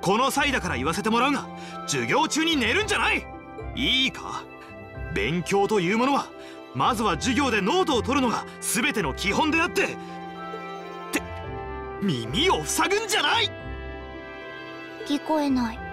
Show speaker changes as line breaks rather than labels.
この際だから言わせてもらうが授業中に寝るんじゃない。いいか。勉強というものはまずは授業でノートを取るのが全ての基本であってって耳を塞ぐんじゃない。
聞こえない。